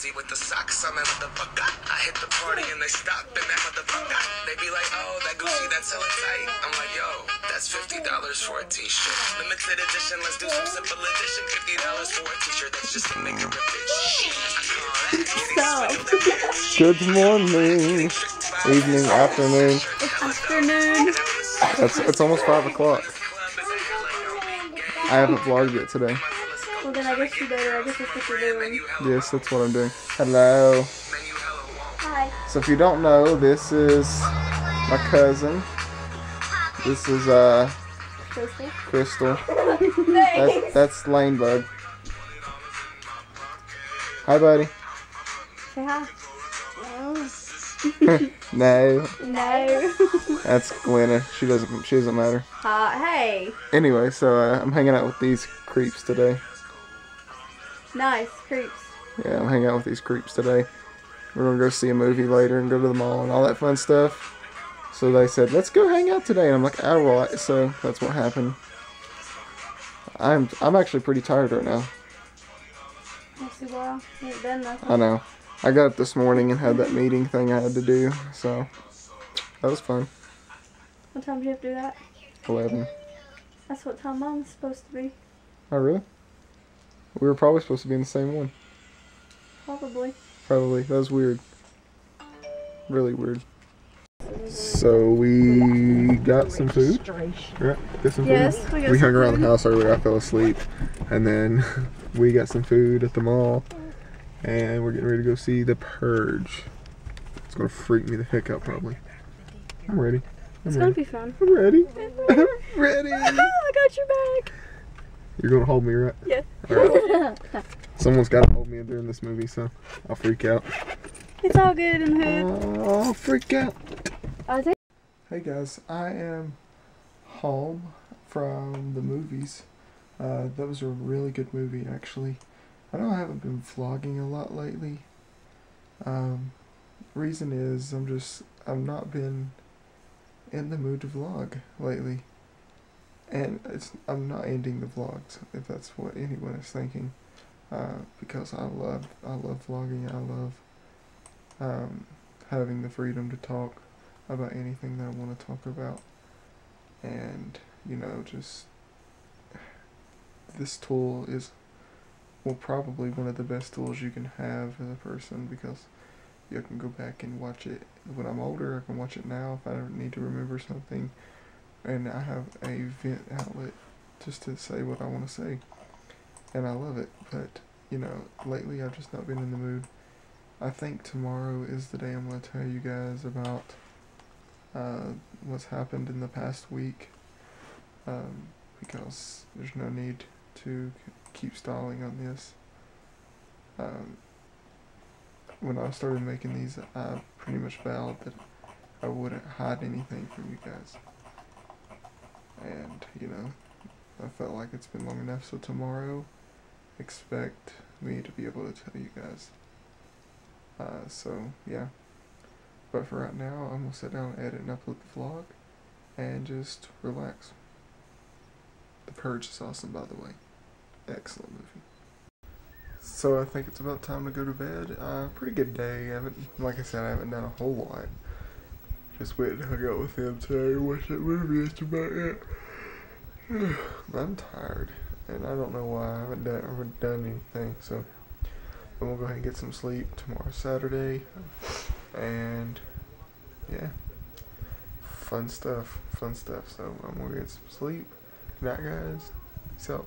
onesie with the socks. I'm a motherfucker. I hit the party and they stop and that motherfucker. They be like, oh, that Gucci, that's hella tight. I'm like, yo, that's fifty dollars for a t-shirt. Limited edition, let's do some simple edition. Fifty dollars for a t-shirt, that's just a nigga bitch. I call that getting swindled. Good morning, evening, afternoon. Afternoon. It's it's almost five o'clock. I haven't vlogged yet today. Well, then I guess you better. I guess that's what you're doing. Yes, that's what I'm doing. Hello. Hi. So if you don't know, this is my cousin. This is uh Crystal. Crystal. Thanks. That's that's Lanebug. Hi, buddy. Say hi. No, No. that's Gwenna. She doesn't. She doesn't matter. Hi. Hey. Anyway, so uh, I'm hanging out with these creeps today. Nice. Creeps. Yeah, I'm hanging out with these creeps today. We're gonna go see a movie later and go to the mall and all that fun stuff. So they said, let's go hang out today. And I'm like, alright. So that's what happened. I'm I'm actually pretty tired right now. Let's see why. You ain't done nothing. I know. I got up this morning and had that meeting thing I had to do. So that was fun. What time did you have to do that? Eleven. That's what time mom's supposed to be. Oh really? We were probably supposed to be in the same one. Probably. Probably. That was weird. Really weird. So we got some food. Yeah, got some Yes, food. we got we hung around food. the house earlier. I fell asleep, and then we got some food at the mall, and we're getting ready to go see The Purge. It's gonna freak me the heck out probably. I'm ready. I'm It's gonna be fun. I'm ready. I'm ready. I got your back. You're gonna hold me, right? Yeah. Alright. Someone's gotta hold me during this movie, so I'll freak out. It's all good in the hood. Oh, I'll freak out. I think. Hey guys, I am home from the movies. Uh, that was a really good movie, actually. I know I haven't been vlogging a lot lately. Um, reason is I'm just I've not been in the mood to vlog lately, and I'm not ending the vlogs if that's what anyone is thinking, uh, because I love I love vlogging. I love um, having the freedom to talk about anything that I want to talk about. And, you know, just this tool is well probably one of the best tools you can have as a person because you can go back and watch it when I'm older, I can watch it now if I need to remember something and I have a vent outlet just to say what I want to say. And I love it, but you know, lately I've just not been in the mood. I think tomorrow is the day I'm going to tell you guys about uh, what's happened in the past week um, because there's no need to keep stalling on this. Um, when I started making these, I pretty much vowed that I wouldn't hide anything from you guys. And, you know, I felt like it's been long enough, so tomorrow, expect me to be able to tell you guys. Uh, so, yeah. But for right now, I'm gonna sit down and edit and upload the vlog and just relax. The Purge is awesome, by the way. Excellent movie. So I think it's about time to go to bed. Uh, pretty good day. I haven't, like I said, I haven't done a whole lot. Just went and hung out with them today and watched that movie. That's about it. I'm tired, and I don't know why. I haven't done, I haven't done anything. So I'm gonna go ahead and get some sleep. tomorrow, Saturday. And yeah, fun stuff, fun stuff. So I'm gonna get some sleep. Good night, guys. Peace out.